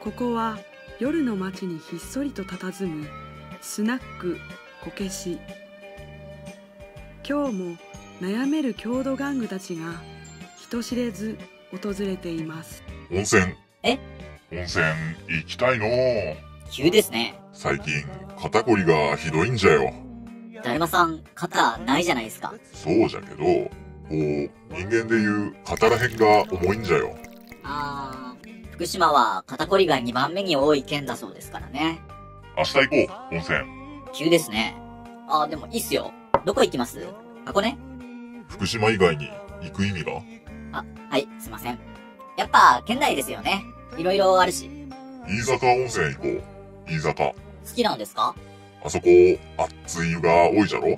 ここは夜の街にひっそりと佇むスナックこけし今日も悩める郷土玩具たちが人知れず訪れています温泉。え？温泉行きたいの急ですね。最近、肩こりがひどいんじゃよ。だるまさん、肩ないじゃないですか。そうじゃけど、こう、人間でいう肩らへんが重いんじゃよ。あー、福島は肩こりが2番目に多い県だそうですからね。明日行こう、温泉。急ですね。あー、でもいいっすよ。どこ行きます？箱根福島以外に行く意味が？あ、はい、すいません。やっぱ、県内ですよね。いろいろあるし。飯坂温泉行こう。飯坂。好きなんですか？あそこ、熱い湯が多いじゃろ？や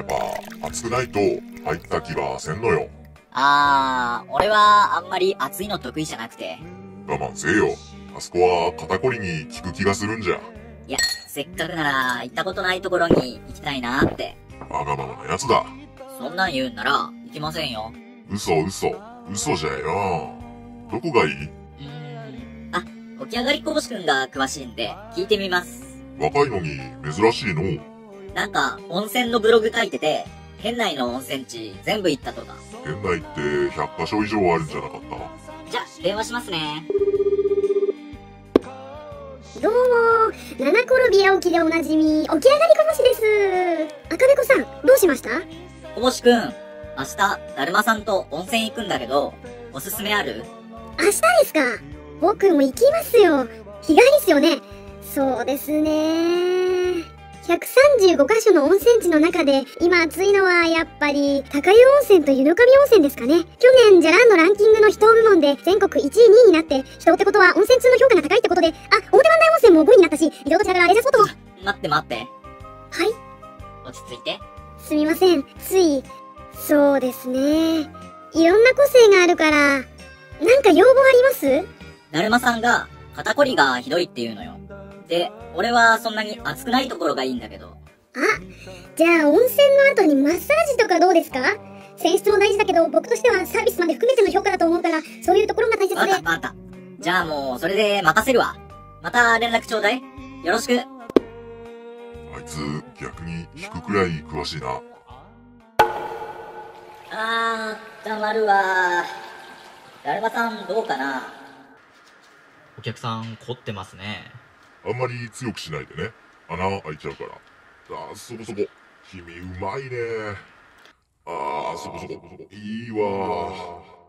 っぱ、熱くないと入った気がせんのよ。あー、俺はあんまり暑いの得意じゃなくて。我慢せえよ。あそこは肩こりに効く気がするんじゃ。いや、せっかくなら行ったことないところに行きたいなーって。わがままなやつだ。そんなん言うんなら、行きませんよ。嘘嘘。嘘じゃよ。どこがいい？うーん。あ、起き上がりこぼしくんが詳しいんで、聞いてみます。若いのに珍しいの？なんか、温泉のブログ書いてて、県内の温泉地全部行ったとか。県内って100カ所以上あるんじゃなかった？じゃ、電話しますね。どうも、七転び八起きでおなじみ、起き上がりこぼしです。赤べこさん、どうしました？こぼしくん、明日、だるまさんと温泉行くんだけど、おすすめある？明日ですか？僕も行きますよ。日帰りっすよね。そうですね。135カ所の温泉地の中で、今暑いのはやっぱり、高湯温泉と湯の神温泉ですかね。去年、じゃらんのランキングの秘湯部門で全国1位、2位になって、秘湯ってことは温泉通の評価が高いってことで、も5位になったし、移動としながらレジャースポットも。は待って待って。い落ち着いて。すみません。つい、そうですね。いろんな個性があるから、なんか要望あります？だるまさんが、肩こりがひどいって言うのよ。で、俺はそんなに暑くないところがいいんだけど。あ、じゃあ温泉の後にマッサージとかどうですか？泉質も大事だけど、僕としてはサービスまで含めての評価だと思うから、そういうところが大切で。わかったわかった。じゃあもう、それで任せるわ。また連絡ちょうだい。よろしく。あいつ、逆に引くくらい詳しいな。あー、たまるわだるまさん、どうかなお客さん凝ってますねあんまり強くしないでね。穴開いちゃうから。あー、そこそこ。君うまいね。あー、そこそこ。いいわー。